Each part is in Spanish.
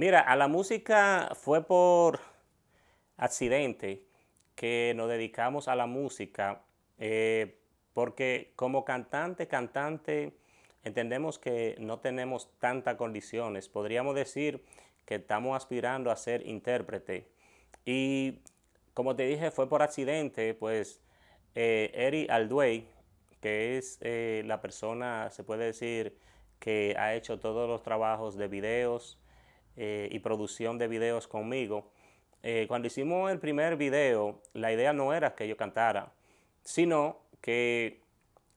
Mira, a la música fue por accidente que nos dedicamos a la música, eh, porque como cantante, cantante, entendemos que no tenemos tantas condiciones. Podríamos decir que estamos aspirando a ser intérprete. Y como te dije, fue por accidente, pues eh, Eri Alduey, que es eh, la persona, se puede decir, que ha hecho todos los trabajos de videos, eh, y producción de videos conmigo. Eh, cuando hicimos el primer video, la idea no era que yo cantara, sino que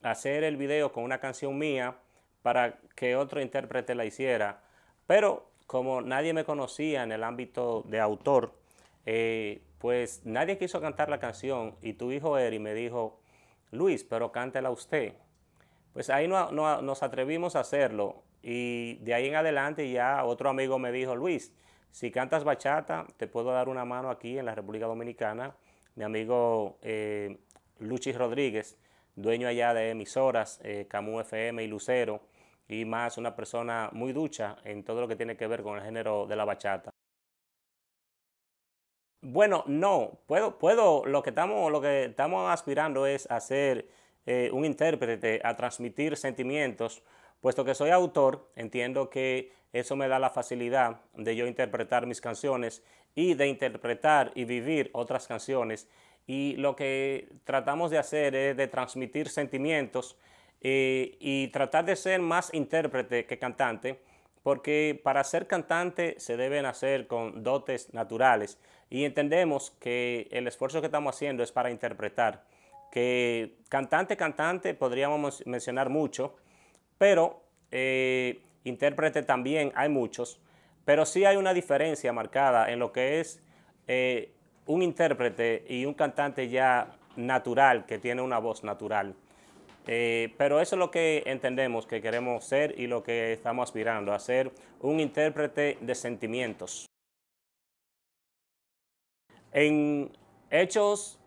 hacer el video con una canción mía para que otro intérprete la hiciera. Pero como nadie me conocía en el ámbito de autor, eh, pues nadie quiso cantar la canción y tu hijo Eri me dijo, Luis, pero cántela usted. Pues ahí no, nos atrevimos a hacerlo y de ahí en adelante ya otro amigo me dijo, Luis, si cantas bachata, te puedo dar una mano aquí en la República Dominicana. Mi amigo eh, Luchi Rodríguez, dueño allá de emisoras, eh, FM y Lucero, y más una persona muy ducha en todo lo que tiene que ver con el género de la bachata. Bueno, no, puedo, puedo, lo que estamos, lo que estamos aspirando es a ser eh, un intérprete, a transmitir sentimientos, Puesto que soy autor, entiendo que eso me da la facilidad de yo interpretar mis canciones y de interpretar y vivir otras canciones. Y lo que tratamos de hacer es de transmitir sentimientos eh, y tratar de ser más intérprete que cantante, porque para ser cantante se deben hacer con dotes naturales. Y entendemos que el esfuerzo que estamos haciendo es para interpretar. Que cantante, cantante, podríamos mencionar mucho, pero eh, intérprete también hay muchos, pero sí hay una diferencia marcada en lo que es eh, un intérprete y un cantante ya natural, que tiene una voz natural. Eh, pero eso es lo que entendemos que queremos ser y lo que estamos aspirando, a ser un intérprete de sentimientos. En hechos,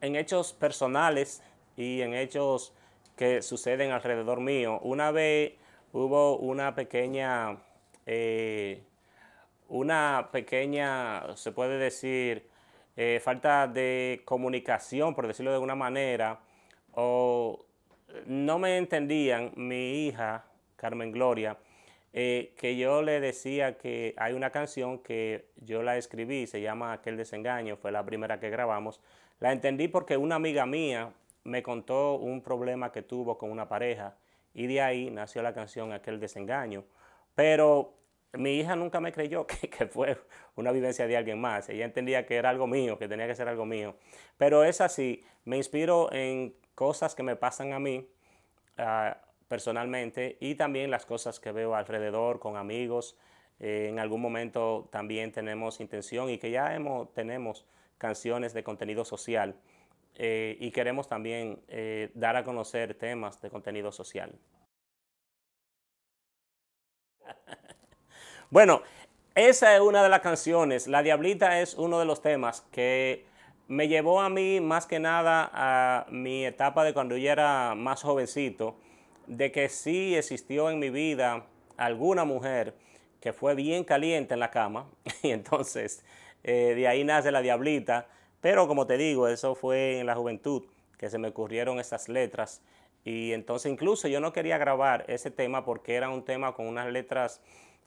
en hechos personales y en hechos que suceden alrededor mío. Una vez hubo una pequeña, eh, una pequeña, se puede decir, eh, falta de comunicación, por decirlo de alguna manera, o no me entendían mi hija, Carmen Gloria, eh, que yo le decía que hay una canción que yo la escribí, se llama Aquel desengaño, fue la primera que grabamos. La entendí porque una amiga mía me contó un problema que tuvo con una pareja y de ahí nació la canción Aquel desengaño. Pero mi hija nunca me creyó que, fue una vivencia de alguien más. Ella entendía que era algo mío, que tenía que ser algo mío. Pero es así, me inspiro en cosas que me pasan a mí ah, personalmente y también las cosas que veo alrededor con amigos. Eh, en algún momento también tenemos intención y que ya hemos, tenemos canciones de contenido social eh, y queremos también eh, dar a conocer temas de contenido social. bueno, esa es una de las canciones. La Diablita es uno de los temas que me llevó a mí más que nada a mi etapa de cuando yo era más jovencito, de que sí existió en mi vida alguna mujer que fue bien caliente en la cama y entonces eh, de ahí nace la Diablita pero como te digo, eso fue en la juventud que se me ocurrieron esas letras. Y entonces incluso yo no quería grabar ese tema porque era un tema con unas letras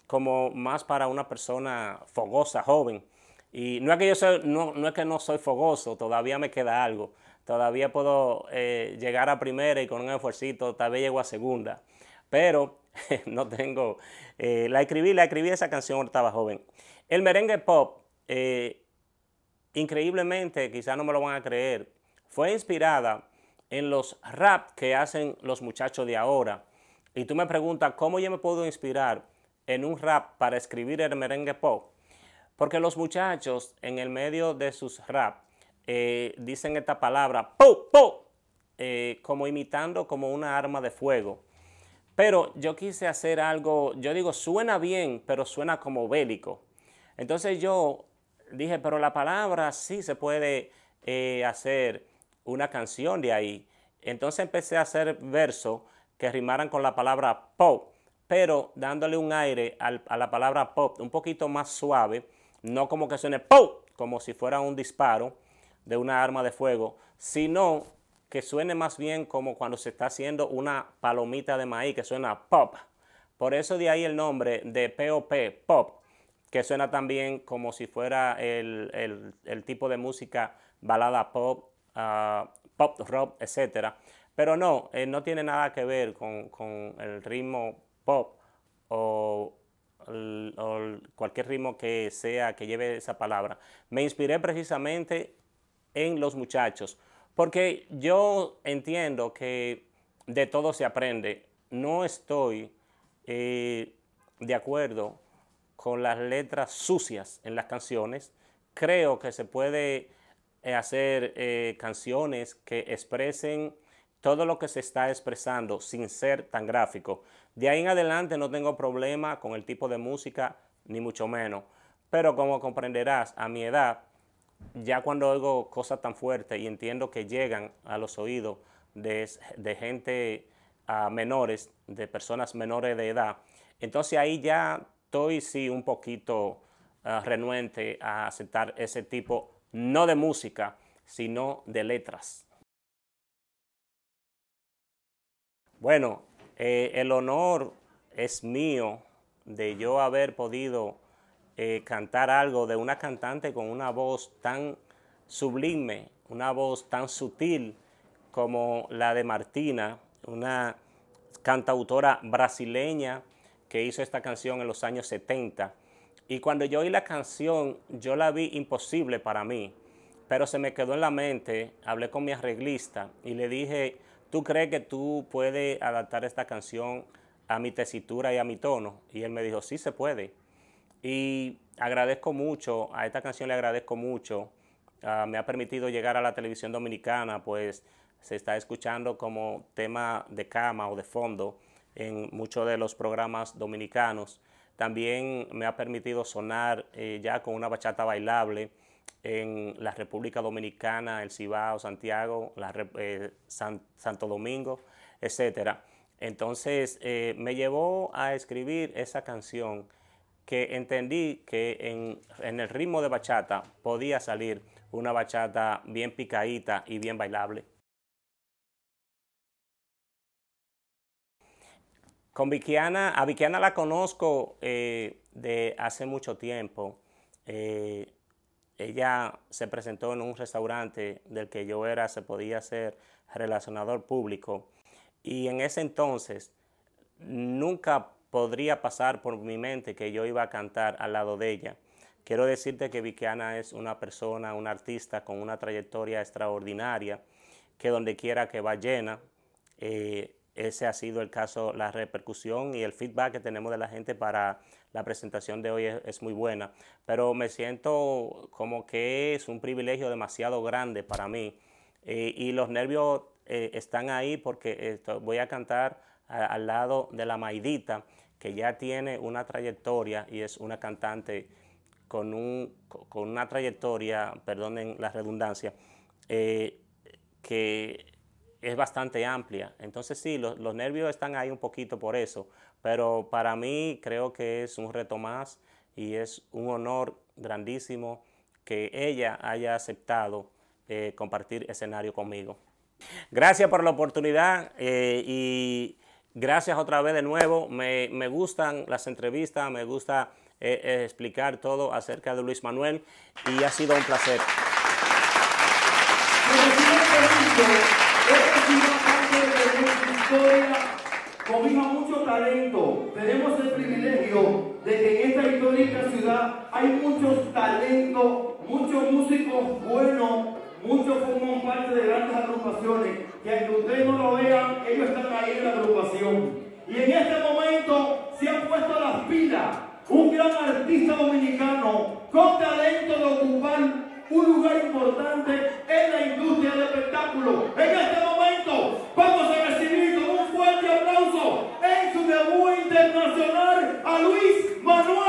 como más para una persona fogosa, joven. Y no es que yo soy, no, no es que no soy fogoso, todavía me queda algo. Todavía puedo eh, llegar a primera y con un esfuerzo tal vez llego a segunda. Pero no tengo, eh, la escribí, la escribí esa canción estaba joven. El merengue pop eh, increíblemente, quizás no me lo van a creer, fue inspirada en los rap que hacen los muchachos de ahora. Y tú me preguntas, ¿cómo yo me puedo inspirar en un rap para escribir el merengue pop? Porque los muchachos en el medio de sus rap eh, dicen esta palabra, po, po, eh, como imitando como una arma de fuego. Pero yo quise hacer algo, yo digo, suena bien, pero suena como bélico. Entonces yo dije, pero la palabra sí se puede eh, hacer una canción de ahí. Entonces empecé a hacer versos que rimaran con la palabra po, pero dándole un aire a la palabra pop un poquito más suave, no como que suene pop, como si fuera un disparo de una arma de fuego, sino que suene más bien como cuando se está haciendo una palomita de maíz, que suena pop. Por eso de ahí el nombre de POP, pop, que suena también como si fuera el, tipo de música balada pop, ah, pop rock, etc. Pero no, eh, no tiene nada que ver con, con el ritmo pop o, cualquier ritmo que sea que lleve esa palabra. Me inspiré precisamente en los muchachos, porque yo entiendo que de todo se aprende. No estoy eh, de acuerdo con las letras sucias en las canciones. Creo que se puede eh, hacer eh, canciones que expresen todo lo que se está expresando sin ser tan gráfico. De ahí en adelante no tengo problema con el tipo de música, ni mucho menos. Pero como comprenderás, a mi edad, ya cuando oigo cosas tan fuertes y entiendo que llegan a los oídos de, gente a menores, de personas menores de edad, entonces ahí ya estoy sí un poquito ah, renuente a aceptar ese tipo, no de música, sino de letras. Bueno, eh, el honor es mío de yo haber podido eh, cantar algo de una cantante con una voz tan sublime, una voz tan sutil como la de Martina, una cantautora brasileña que hizo esta canción en los años 70. Y cuando yo oí la canción, yo la vi imposible para mí, pero se me quedó en la mente, hablé con mi arreglista y le dije, ¿tú crees que tú puedes adaptar esta canción a mi tesitura y a mi tono? Y él me dijo, sí se puede. Y agradezco mucho, a esta canción le agradezco mucho. Ah, me ha permitido llegar a la televisión dominicana, pues se está escuchando como tema de cama o de fondo en muchos de los programas dominicanos. También me ha permitido sonar eh, ya con una bachata bailable en la República Dominicana, el Cibao, Santiago, la, eh, Santo Domingo, etc. Entonces eh, me llevó a escribir esa canción que entendí que en, en, el ritmo de bachata podía salir una bachata bien picadita y bien bailable. Con Vikiana, a Vikiana la conozco eh, de hace mucho tiempo ella se presentó en un restaurante del que yo era, se podía ser relacionador público. Y en ese entonces nunca podría pasar por mi mente que yo iba a cantar al lado de ella. Quiero decirte que Vikiana es una persona, una artista con una trayectoria extraordinaria, que donde quiera que va llena. Eh, ese ha sido el caso, la repercusión y el feedback que tenemos de la gente para la presentación de hoy es, muy buena, pero me siento como que es un privilegio demasiado grande para mí eh, y los nervios eh, están ahí porque voy a cantar al lado de la Maidita, que ya tiene una trayectoria y es una cantante con, un, con una trayectoria, perdonen la redundancia, eh, que es bastante amplia. Entonces sí, los, los nervios están ahí un poquito por eso, pero para mí creo que es un reto más y es un honor grandísimo que ella haya aceptado eh, compartir escenario conmigo. Gracias por la oportunidad eh, y gracias otra vez de nuevo. Me, gustan las entrevistas, me gusta eh, explicar todo acerca de Luis Manuel y ha sido un placer cobija mucho talento. Tenemos el privilegio de que en esta histórica ciudad hay muchos talentos, muchos músicos buenos, muchos forman parte de grandes agrupaciones, que aunque ustedes no lo vean, ellos están ahí en la agrupación. Y en este momento se han puesto las pilas un gran artista dominicano con talento de ocupar un lugar importante en la industria del espectáculo. En este momento vamos a internacional a Luis Manuel.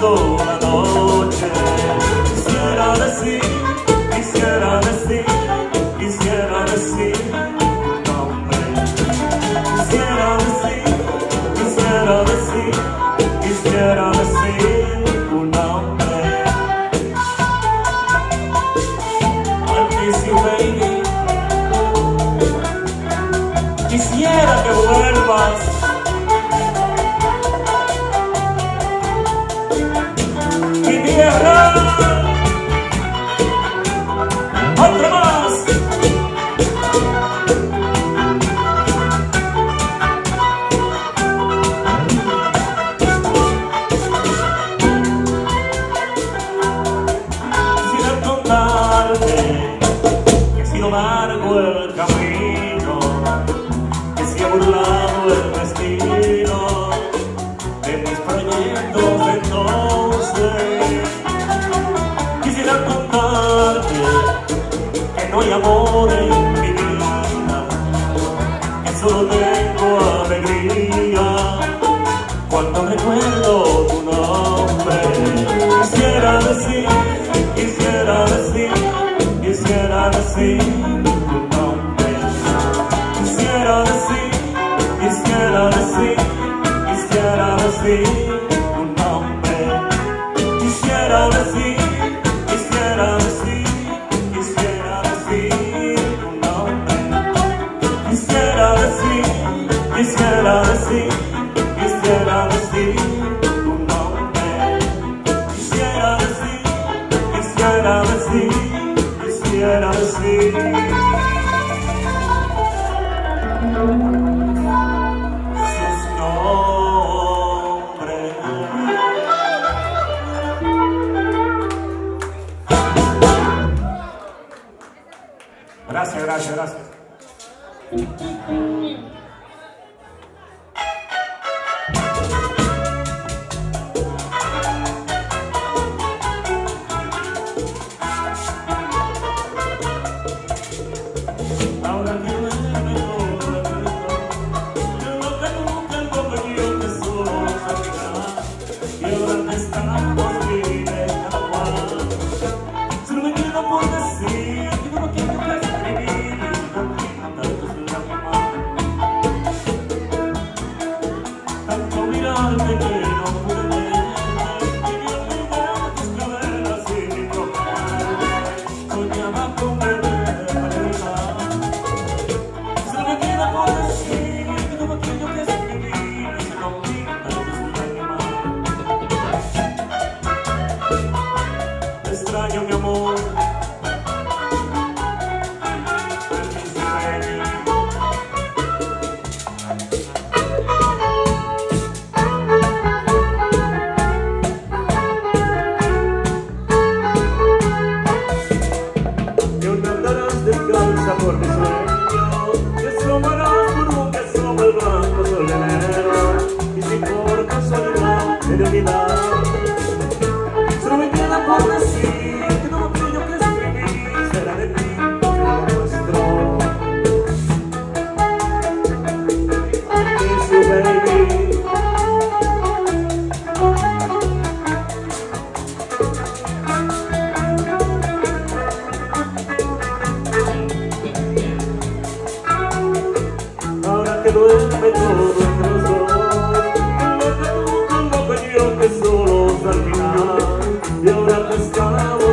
Noche. che dorme tutto il rosso, un mondo che io che solo salvirà, e ora che stavo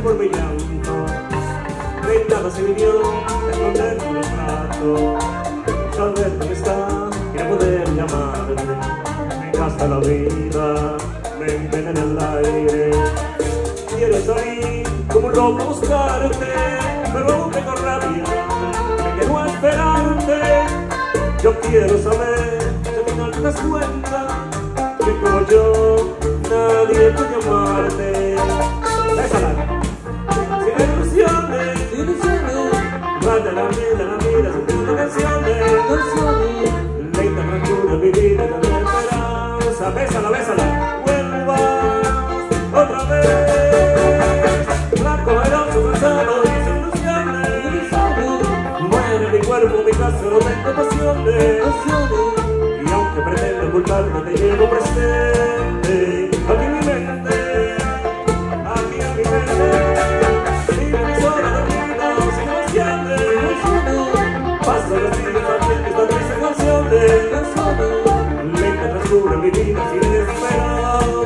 por mi llanto. Reinaba se vivió la condena de un rato Tal vez está, quiero poder llamarte. Me gasta la vida, me envenena el aire. Quiero salir como un loco a buscarte. Me rompe con rabia, me quedo a esperarte. Yo quiero saber, si al das cuenta Que como yo, nadie puede amarte. Esperanza. Bésala, bésala. Vuelvas otra vez. Blanco, airoso, cansado y sin ilusiones. Muere mi cuerpo, mi casa, no tengo pasiones. Y aunque pretendo ocultarme, te llevo presente. Lenta transcurre mi vida sin esperanza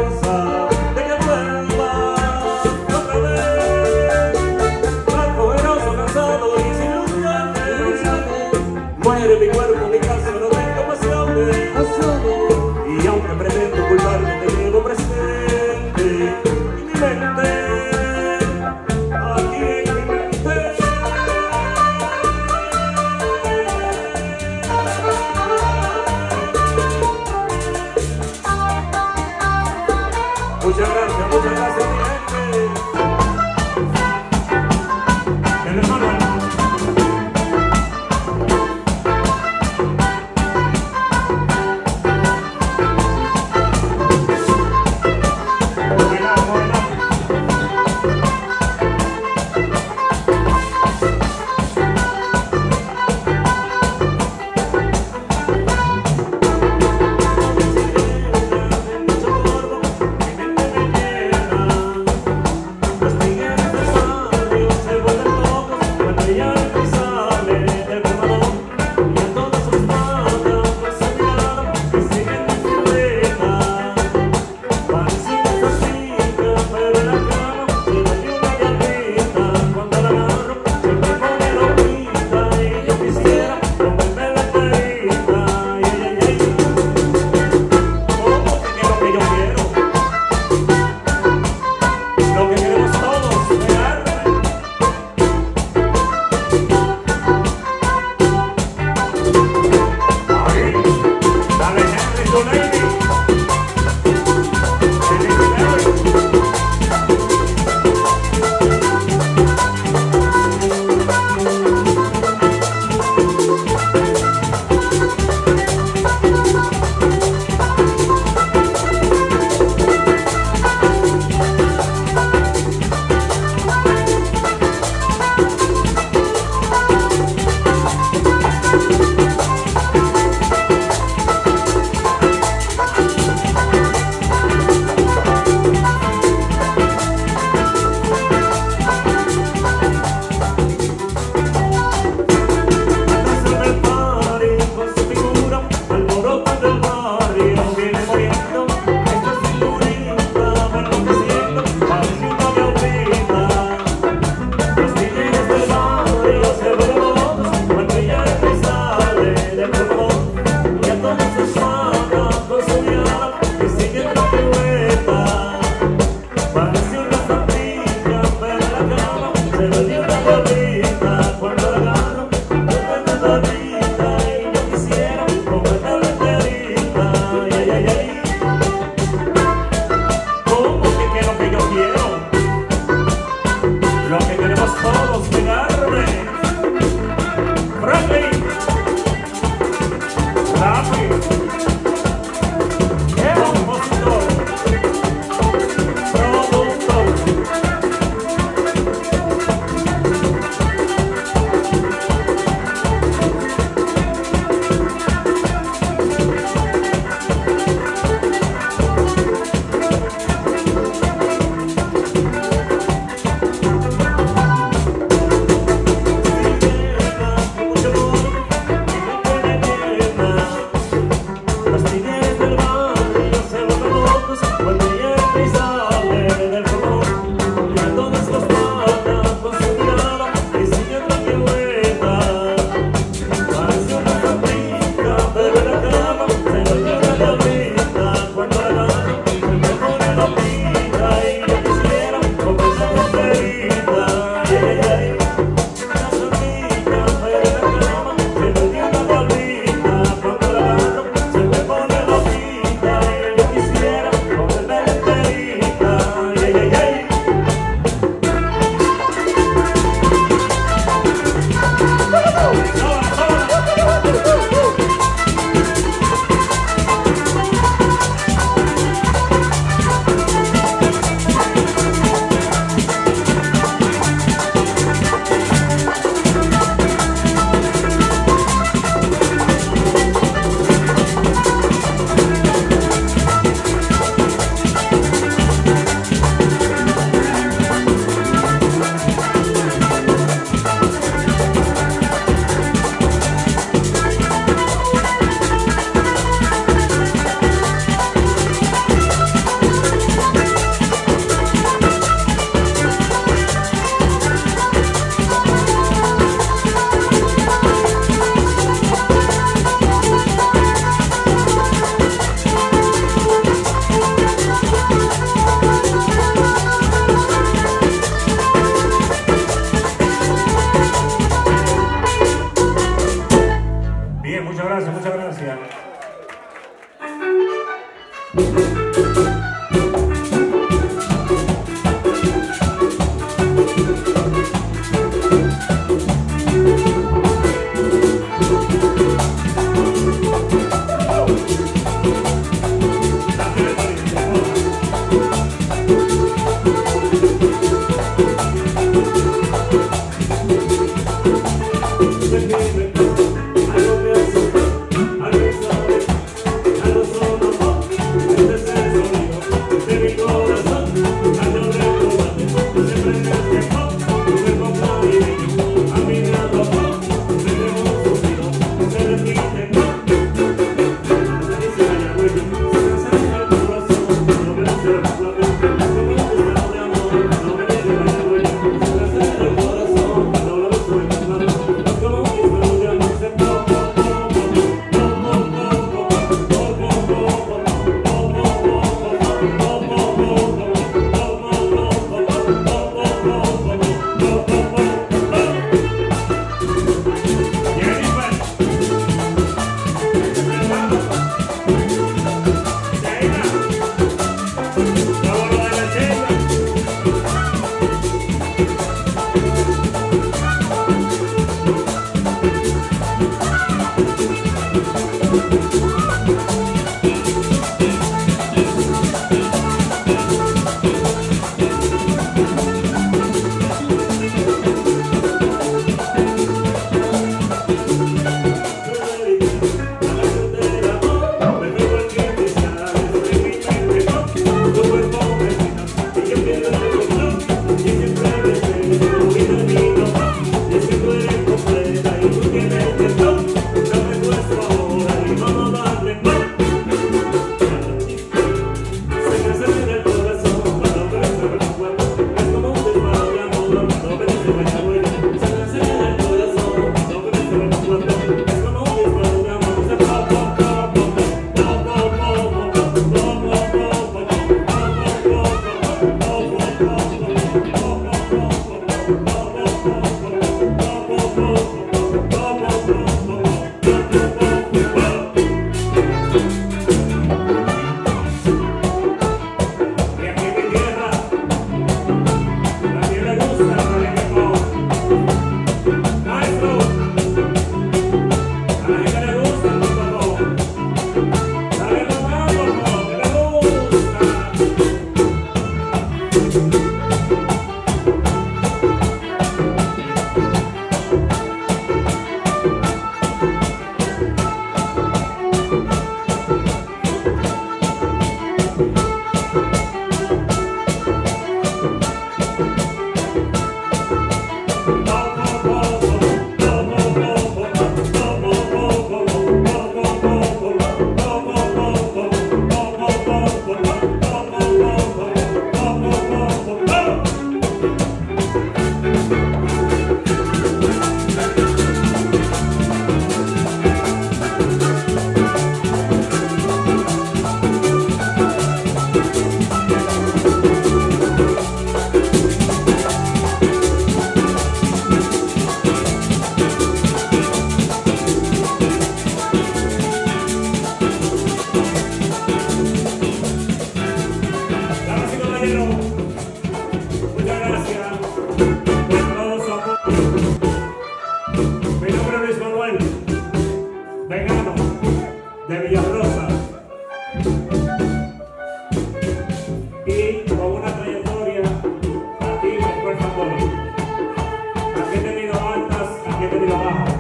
Alhamdulillah.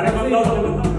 Dale con todo, con